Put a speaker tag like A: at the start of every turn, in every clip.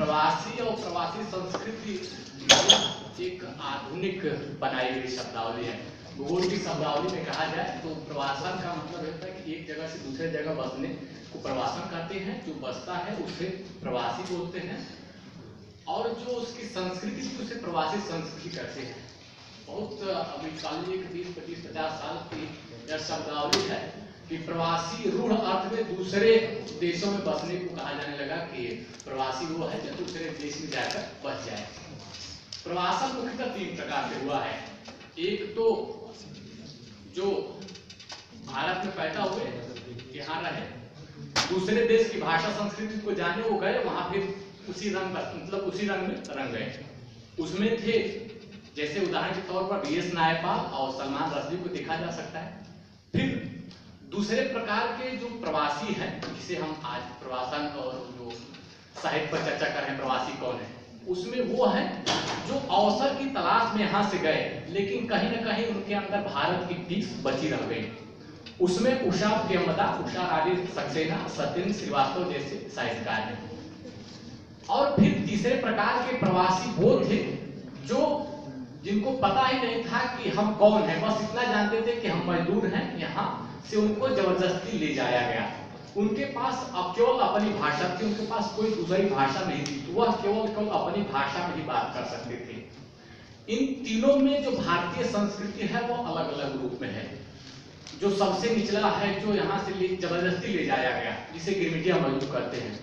A: प्रवासी और प्रवासी संस्कृति एक आधुनिक बनाई हुई शब्दावली है। भूगोल की शब्दावली में कहा जाए तो प्रवासन का मतलब होता है कि एक जगह से दूसरे जगह बसने को प्रवासन कहते हैं। जो बसता है उसे प्रवासी बोलते हैं और जो उसकी संस्कृति थी उसे प्रवासी संस्कृति कहते हैं। बहुत अभी काल एक बीस, पच्चीस, पचास साल की यह शब्दावली है। कि प्रवासी रूढ़ अर्थ में दूसरे देशों में बसने को कहा जाने लगा कि प्रवासी वो है जो दूसरे देश में जाकर बस जाए। प्रवासन मुख्यतः तीन प्रकार से हुआ है। एक तो जो भारत में पैदा हुए, यहाँ रहे। दूसरे देश की भाषा संस्कृति को जाने वो गए, वहाँ फिर उसी रंग मतलब उसी रंग में रंग गए। उसमें थे, जैसे उदाहरण के तौर पर बी एस नायपाल और सलमान रश्दी को देखा जा सकता है। फिर दूसरे प्रकार के जो प्रवासी हैं, जिसे हम आज प्रवासन और जो साहित्य पर चर्चा कर रहे हैं, प्रवासी कौन है? उसमें वो है जो अवसर की तलाश में यहाँ से गए, लेकिन कहीं ना कहीं उनके अंदर भारत की टिक्स बची रह गई। उसमें उषा प्रियमदा, उषा राजे सक्सेना, सत्येंद्र श्रीवास्तव जैसे साहित्यकार हैं। और फिर तीसरे प्रकार के प्रवासी वो थे जो, जिनको पता ही नहीं था कि हम कौन हैं। बस इतना जानते थे कि हम मजदूर हैं, यहाँ से उनको ज़बरदस्ती ले जाया गया। उनके पास अब केवल अपनी भाषा थी उनके पास कोई दूसरी भाषा नहीं थी तो वह केवल केवल अपनी भाषा में ही बात कर सकते थे। इन तीनों में जो भारतीय संस्कृति है, वो अलग अलग रूप में है। जो सबसे निचला है, जो यहाँ से ज़बरदस्ती ले जाया गया, जिसे गिरमिटिया मजदूर करते हैं।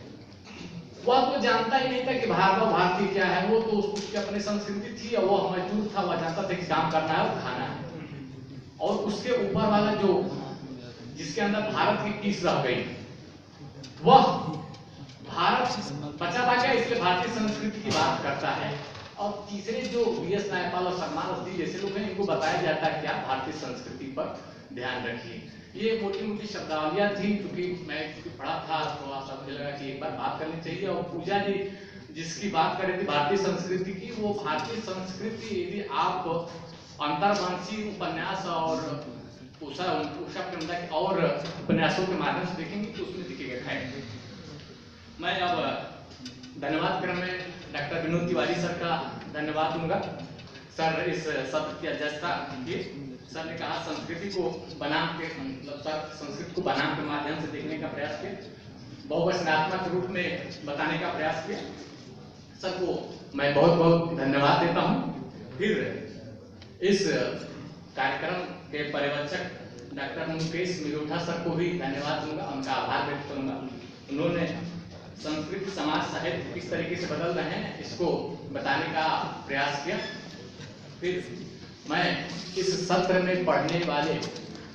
A: वह तो जानता ही नहीं था कि भार्गव भारतीय क्या है। वो तो उसकी अपनी संस्कृति थी और वो मजदूर था, वह जानता था कि काम करना है और खाना है। और उसके ऊपर वाला जो जिसके अंदर भारत की टीस रह गई। वह भारत बचा क्या इसलिए भारतीय संस्कृति की बात करता है। और तीसरे जो वी एस नायपाल और सलमान रश्दी जैसे लोग हैं, इनको बताया जाता है क्या भारतीय संस्कृति पर ध्यान रखिए। ये मोटी मोटी शब्दावलियाँ थी, क्योंकि मैं क्योंकि पढ़ा था, थोड़ा सा मुझे लगा कि एक बार बात करनी चाहिए। और पूजा जी जिसकी बात कर रही थी भारतीय संस्कृति की, वो भारतीय संस्कृति, यदि आप अंतर्वंशी उपन्यास और उषा उषा प्रेमदा के और उपन्यासों के माध्यम से देखेंगे तो उसमें दिखेगा है। मैं अब धन्यवाद क्रम में डॉक्टर विनोद तिवारी सर का धन्यवाद दूँगा। सर, इस सत्र की अध्यक्षता की। सर ने कहा, संस्कृति को बनाम के मतलब सर, संस्कृति को बनाम के माध्यम से देखने का प्रयास किया। बहुवचनात्मक रूप में बताने का प्रयास किया। सर को मैं बहुत बहुत धन्यवाद देता हूँ। फिर इस कार्यक्रम के पर्यवेक्षक डॉक्टर मुकेश मिरोठा सर को भी धन्यवाद दूँगा, उनका आभार व्यक्त करूँगा। उन्होंने संस्कृत समाज साहित्य किस तरीके से बदल रहे हैं, इसको बताने का प्रयास किया। फिर मैं इस सत्र में पढ़ने वाले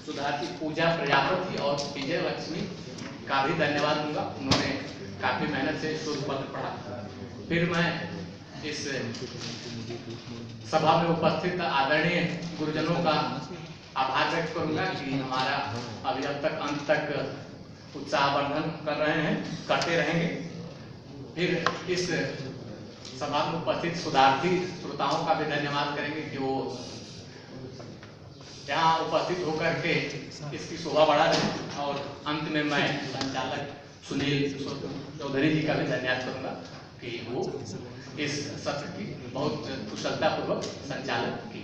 A: सुधार्थी पूजा प्रजापति और विजय लक्ष्मी का भी धन्यवाद दूँगा। उन्होंने काफ़ी मेहनत से शोध पत्र पढ़ा। फिर मैं इस सभा में उपस्थित आदरणीय गुरुजनों का आभार व्यक्त करूँगा कि हमारा अभी अब तक, अंत तक उत्साहवर्धन कर रहे हैं, करते रहेंगे। फिर इस सभा में उपस्थित सुधार्थी श्रोताओं का भी धन्यवाद करेंगे कि वो यहाँ उपस्थित होकर के इसकी शोभा बढ़ा रहे और अंत में मैं संचालक सुनील चौधरी जी का भी धन्यवाद करूँगा कि वो इस सत्र की बहुत कुशलतापूर्वक संचालन की।